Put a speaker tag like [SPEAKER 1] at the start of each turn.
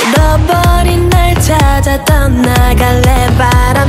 [SPEAKER 1] 잃어버린 날 찾아 떠나갈래 바람